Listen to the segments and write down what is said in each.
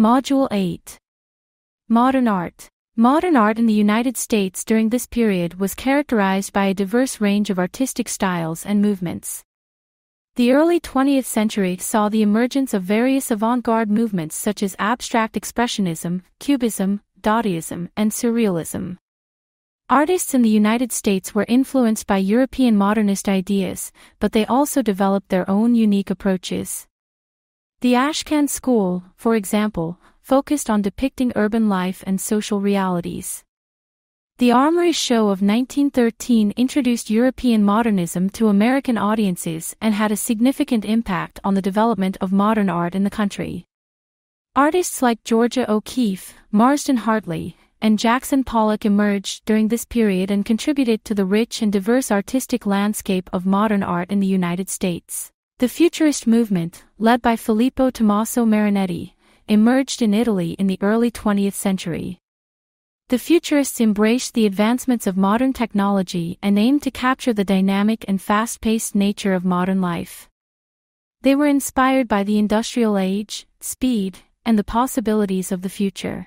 Module 8 Modern Art Modern art in the United States during this period was characterized by a diverse range of artistic styles and movements. The early 20th century saw the emergence of various avant-garde movements such as abstract expressionism, cubism, Dadaism, and surrealism. Artists in the United States were influenced by European modernist ideas, but they also developed their own unique approaches. The Ashcan school, for example, focused on depicting urban life and social realities. The Armory Show of 1913 introduced European modernism to American audiences and had a significant impact on the development of modern art in the country. Artists like Georgia O'Keeffe, Marsden Hartley, and Jackson Pollock emerged during this period and contributed to the rich and diverse artistic landscape of modern art in the United States. The Futurist movement, led by Filippo Tommaso Marinetti, emerged in Italy in the early 20th century. The Futurists embraced the advancements of modern technology and aimed to capture the dynamic and fast-paced nature of modern life. They were inspired by the industrial age, speed, and the possibilities of the future.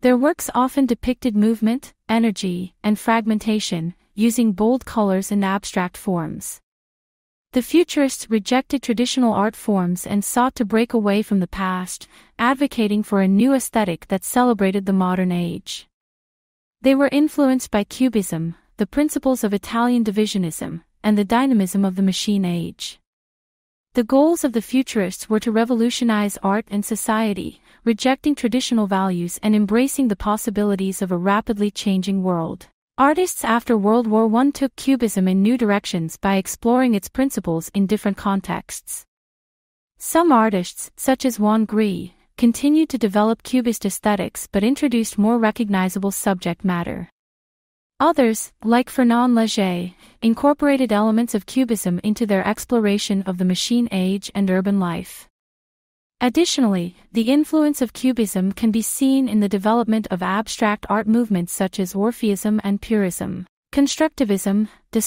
Their works often depicted movement, energy, and fragmentation, using bold colors and abstract forms. The Futurists rejected traditional art forms and sought to break away from the past, advocating for a new aesthetic that celebrated the modern age. They were influenced by Cubism, the principles of Italian divisionism, and the dynamism of the machine age. The goals of the Futurists were to revolutionize art and society, rejecting traditional values and embracing the possibilities of a rapidly changing world. Artists after World War I took Cubism in new directions by exploring its principles in different contexts. Some artists, such as Juan Gris, continued to develop Cubist aesthetics but introduced more recognizable subject matter. Others, like Fernand Léger, incorporated elements of Cubism into their exploration of the machine age and urban life. Additionally, the influence of Cubism can be seen in the development of abstract art movements such as Orphism and Purism. Constructivism, De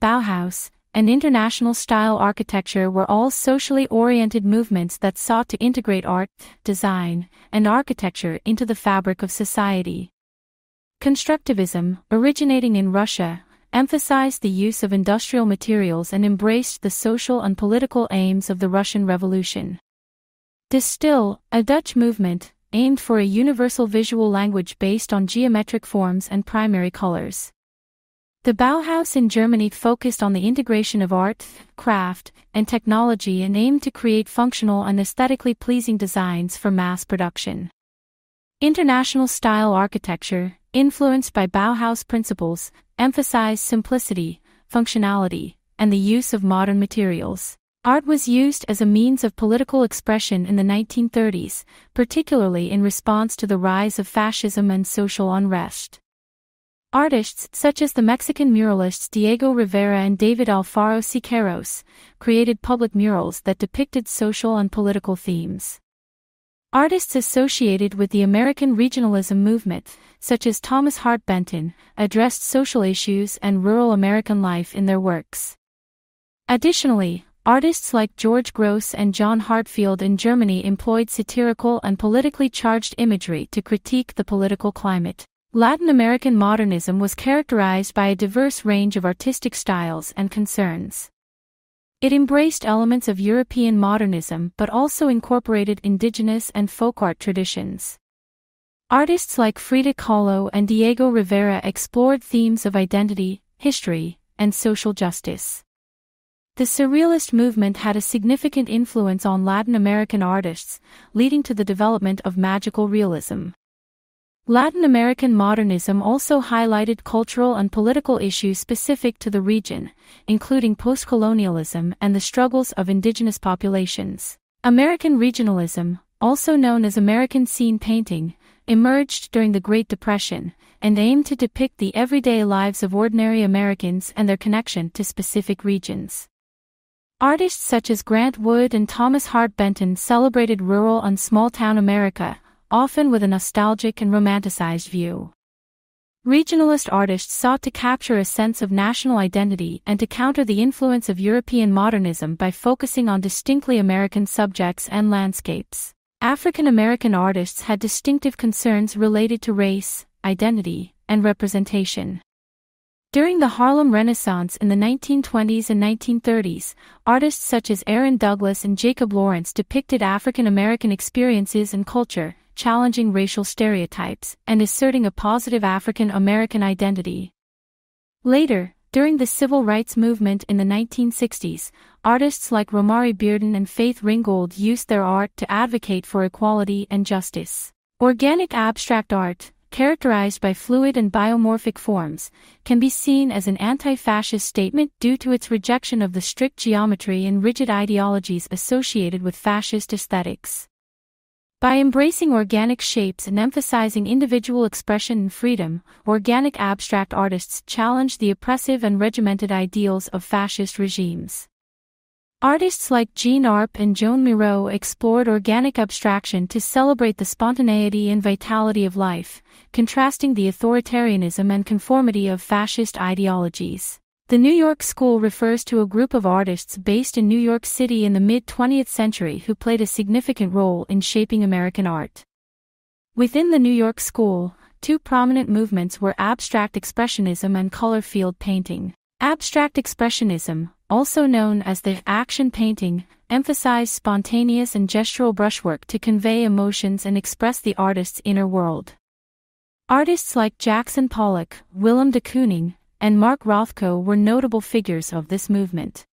Bauhaus, and international style architecture were all socially oriented movements that sought to integrate art, design, and architecture into the fabric of society. Constructivism, originating in Russia, emphasized the use of industrial materials and embraced the social and political aims of the Russian Revolution. De Stijl, a Dutch movement, aimed for a universal visual language based on geometric forms and primary colors. The Bauhaus in Germany focused on the integration of art, craft, and technology and aimed to create functional and aesthetically pleasing designs for mass production. International style architecture, influenced by Bauhaus principles, emphasized simplicity, functionality, and the use of modern materials. Art was used as a means of political expression in the 1930s, particularly in response to the rise of fascism and social unrest. Artists such as the Mexican muralists Diego Rivera and David Alfaro Siqueiros created public murals that depicted social and political themes. Artists associated with the American regionalism movement, such as Thomas Hart Benton, addressed social issues and rural American life in their works. Additionally, Artists like George Grosz and John Heartfield in Germany employed satirical and politically charged imagery to critique the political climate. Latin American modernism was characterized by a diverse range of artistic styles and concerns. It embraced elements of European modernism but also incorporated indigenous and folk art traditions. Artists like Frida Kahlo and Diego Rivera explored themes of identity, history, and social justice. The Surrealist movement had a significant influence on Latin American artists, leading to the development of magical realism. Latin American modernism also highlighted cultural and political issues specific to the region, including postcolonialism and the struggles of indigenous populations. American regionalism, also known as American scene painting, emerged during the Great Depression and aimed to depict the everyday lives of ordinary Americans and their connection to specific regions. Artists such as Grant Wood and Thomas Hart Benton celebrated rural and small-town America, often with a nostalgic and romanticized view. Regionalist artists sought to capture a sense of national identity and to counter the influence of European modernism by focusing on distinctly American subjects and landscapes. African American artists had distinctive concerns related to race, identity, and representation. During the Harlem Renaissance in the 1920s and 1930s, artists such as Aaron Douglas and Jacob Lawrence depicted African American experiences and culture, challenging racial stereotypes, and asserting a positive African American identity. Later, during the civil rights movement in the 1960s, artists like Romare Bearden and Faith Ringgold used their art to advocate for equality and justice. Organic abstract art, characterized by fluid and biomorphic forms, can be seen as an anti-fascist statement due to its rejection of the strict geometry and rigid ideologies associated with fascist aesthetics. By embracing organic shapes and emphasizing individual expression and freedom, organic abstract artists challenge the oppressive and regimented ideals of fascist regimes. Artists like Jean Arp and Joan Miro explored organic abstraction to celebrate the spontaneity and vitality of life, contrasting the authoritarianism and conformity of fascist ideologies. The New York School refers to a group of artists based in New York City in the mid-20th century who played a significant role in shaping American art. Within the New York School, two prominent movements were abstract expressionism and color field painting. Abstract expressionism, also known as the action painting, emphasized spontaneous and gestural brushwork to convey emotions and express the artist's inner world. Artists like Jackson Pollock, Willem de Kooning, and Mark Rothko were notable figures of this movement.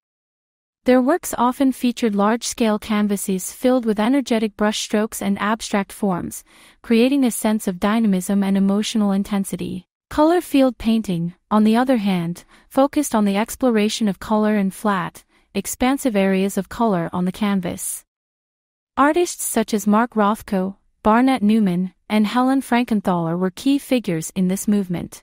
Their works often featured large-scale canvases filled with energetic brushstrokes and abstract forms, creating a sense of dynamism and emotional intensity. Color field painting, on the other hand, focused on the exploration of color and flat, expansive areas of color on the canvas. Artists such as Mark Rothko, Barnett Newman, and Helen Frankenthaler were key figures in this movement.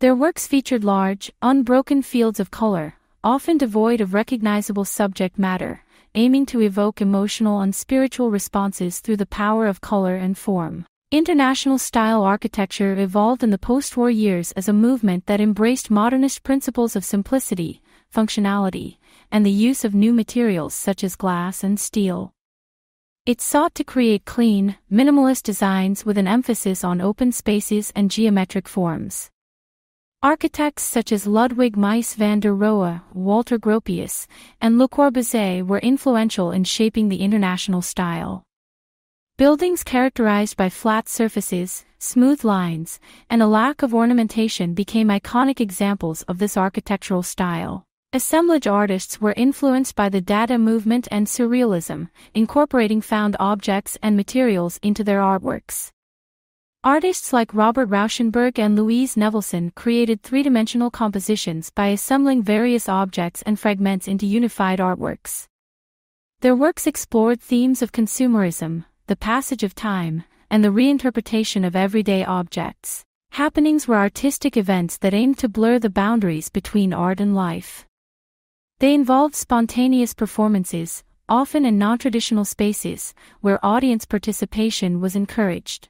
Their works featured large, unbroken fields of color, often devoid of recognizable subject matter, aiming to evoke emotional and spiritual responses through the power of color and form. International style architecture evolved in the post-war years as a movement that embraced modernist principles of simplicity, functionality, and the use of new materials such as glass and steel. It sought to create clean, minimalist designs with an emphasis on open spaces and geometric forms. Architects such as Ludwig Mies van der Rohe, Walter Gropius, and Le Corbusier were influential in shaping the international style. Buildings characterized by flat surfaces, smooth lines, and a lack of ornamentation became iconic examples of this architectural style. Assemblage artists were influenced by the Dada movement and Surrealism, incorporating found objects and materials into their artworks. Artists like Robert Rauschenberg and Louise Nevelson created three-dimensional compositions by assembling various objects and fragments into unified artworks. Their works explored themes of consumerism, the passage of time, and the reinterpretation of everyday objects. Happenings were artistic events that aimed to blur the boundaries between art and life. They involved spontaneous performances, often in non-traditional spaces, where audience participation was encouraged.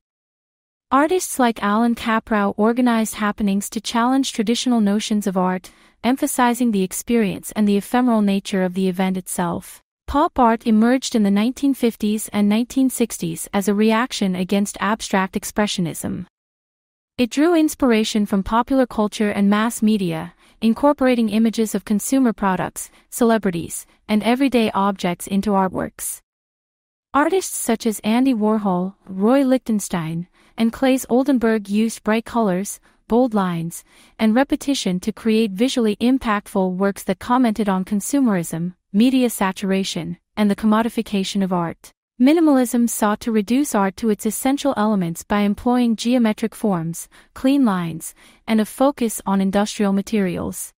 Artists like Allan Kaprow organized happenings to challenge traditional notions of art, emphasizing the experience and the ephemeral nature of the event itself. Pop art emerged in the 1950s and 1960s as a reaction against abstract expressionism. It drew inspiration from popular culture and mass media, incorporating images of consumer products, celebrities, and everyday objects into artworks. Artists such as Andy Warhol, Roy Lichtenstein, and Claes Oldenburg used bright colors, bold lines, and repetition to create visually impactful works that commented on consumerism, media saturation, and the commodification of art. Minimalism sought to reduce art to its essential elements by employing geometric forms, clean lines, and a focus on industrial materials.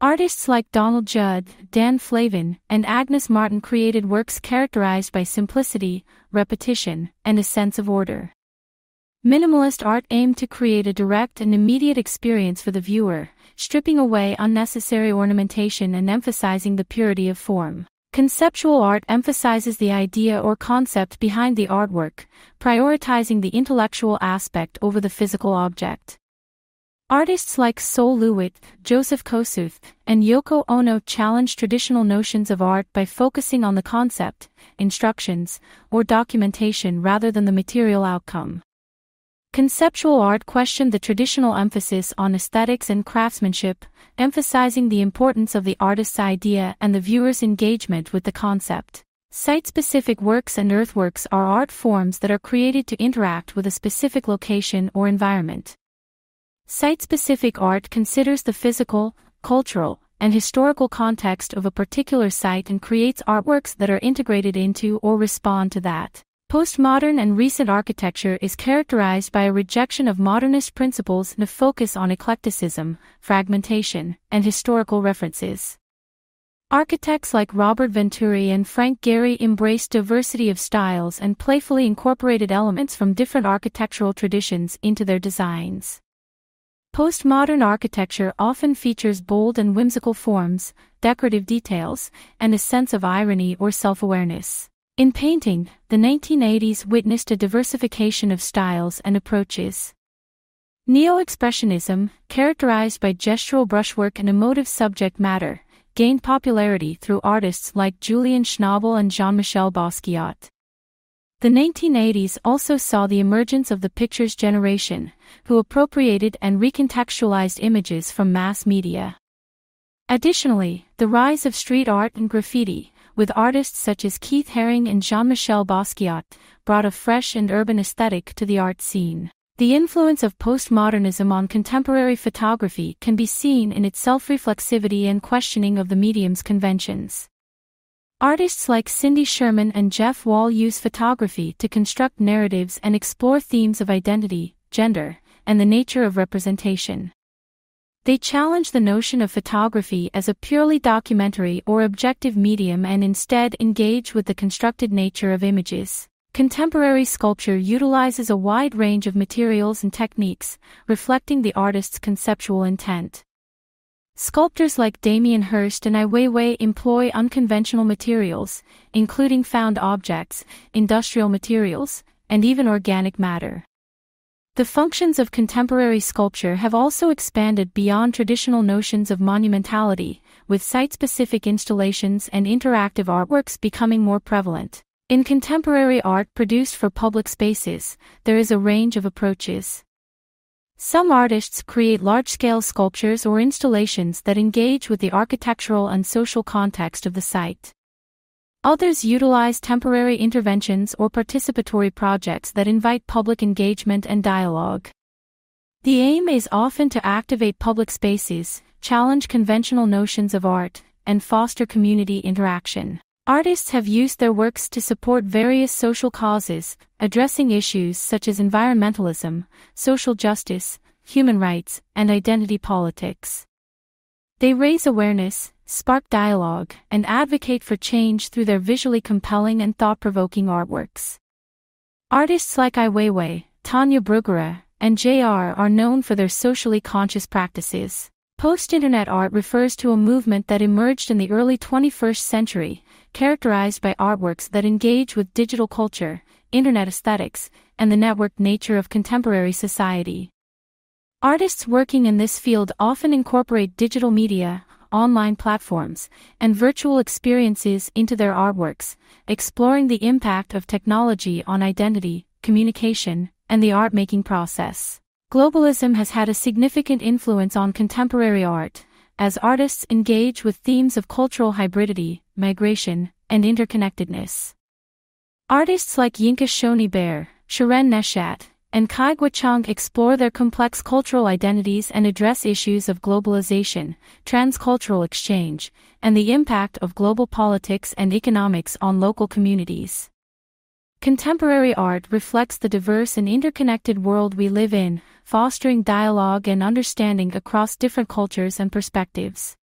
Artists like Donald Judd, Dan Flavin, and Agnes Martin created works characterized by simplicity, repetition, and a sense of order. Minimalist art aimed to create a direct and immediate experience for the viewer, stripping away unnecessary ornamentation and emphasizing the purity of form. Conceptual art emphasizes the idea or concept behind the artwork, prioritizing the intellectual aspect over the physical object. Artists like Sol LeWitt, Joseph Kosuth, and Yoko Ono challenge traditional notions of art by focusing on the concept, instructions, or documentation rather than the material outcome. Conceptual art questioned the traditional emphasis on aesthetics and craftsmanship, emphasizing the importance of the artist's idea and the viewer's engagement with the concept. Site-specific works and earthworks are art forms that are created to interact with a specific location or environment. Site-specific art considers the physical, cultural, and historical context of a particular site and creates artworks that are integrated into or respond to that. Postmodern and recent architecture is characterized by a rejection of modernist principles and a focus on eclecticism, fragmentation, and historical references. Architects like Robert Venturi and Frank Gehry embraced diversity of styles and playfully incorporated elements from different architectural traditions into their designs. Postmodern architecture often features bold and whimsical forms, decorative details, and a sense of irony or self-awareness. In painting, the 1980s witnessed a diversification of styles and approaches. Neo-Expressionism, characterized by gestural brushwork and emotive subject matter, gained popularity through artists like Julian Schnabel and Jean-Michel Basquiat. The 1980s also saw the emergence of the pictures generation, who appropriated and recontextualized images from mass media. Additionally, the rise of street art and graffiti, with artists such as Keith Haring and Jean-Michel Basquiat, brought a fresh and urban aesthetic to the art scene. The influence of postmodernism on contemporary photography can be seen in its self-reflexivity and questioning of the medium's conventions. Artists like Cindy Sherman and Jeff Wall use photography to construct narratives and explore themes of identity, gender, and the nature of representation. They challenge the notion of photography as a purely documentary or objective medium and instead engage with the constructed nature of images. Contemporary sculpture utilizes a wide range of materials and techniques, reflecting the artist's conceptual intent. Sculptors like Damien Hirst and Ai Weiwei employ unconventional materials, including found objects, industrial materials, and even organic matter. The functions of contemporary sculpture have also expanded beyond traditional notions of monumentality, with site-specific installations and interactive artworks becoming more prevalent. In contemporary art produced for public spaces, there is a range of approaches. Some artists create large-scale sculptures or installations that engage with the architectural and social context of the site. Others utilize temporary interventions or participatory projects that invite public engagement and dialogue. The aim is often to activate public spaces, challenge conventional notions of art, and foster community interaction. Artists have used their works to support various social causes, addressing issues such as environmentalism, social justice, human rights, and identity politics. They raise awareness, spark dialogue, and advocate for change through their visually compelling and thought-provoking artworks. Artists like Ai Weiwei, Tania Bruguera, and JR are known for their socially conscious practices. Post-internet art refers to a movement that emerged in the early 21st century, characterized by artworks that engage with digital culture, internet aesthetics, and the networked nature of contemporary society. Artists working in this field often incorporate digital media, online platforms, and virtual experiences into their artworks, exploring the impact of technology on identity, communication, and the art-making process. Globalism has had a significant influence on contemporary art, as artists engage with themes of cultural hybridity, migration, and interconnectedness. Artists like Yinka Shoni Bear, Shirin Neshat, and Cai Guo-Qiang explore their complex cultural identities and address issues of globalization, transcultural exchange, and the impact of global politics and economics on local communities. Contemporary art reflects the diverse and interconnected world we live in, fostering dialogue and understanding across different cultures and perspectives.